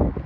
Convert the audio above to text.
you